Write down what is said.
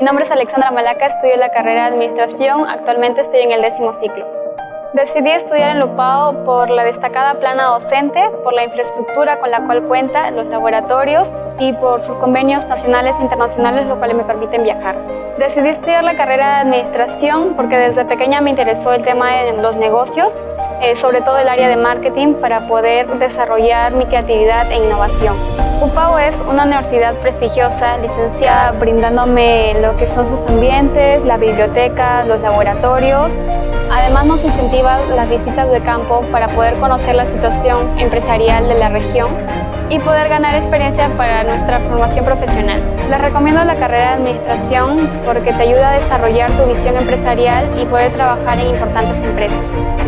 Mi nombre es Alexandra Malaca, estudio la carrera de Administración, actualmente estoy en el décimo ciclo. Decidí estudiar en Lupao por la destacada plana docente, por la infraestructura con la cual cuenta, los laboratorios y por sus convenios nacionales e internacionales, los cuales me permiten viajar. Decidí estudiar la carrera de Administración porque desde pequeña me interesó el tema de los negocios, eh, sobre todo el área de marketing, para poder desarrollar mi creatividad e innovación. UPAO es una universidad prestigiosa, licenciada, brindándome lo que son sus ambientes, la biblioteca, los laboratorios. Además nos incentiva las visitas de campo para poder conocer la situación empresarial de la región y poder ganar experiencia para nuestra formación profesional. Les recomiendo la carrera de Administración porque te ayuda a desarrollar tu visión empresarial y poder trabajar en importantes empresas.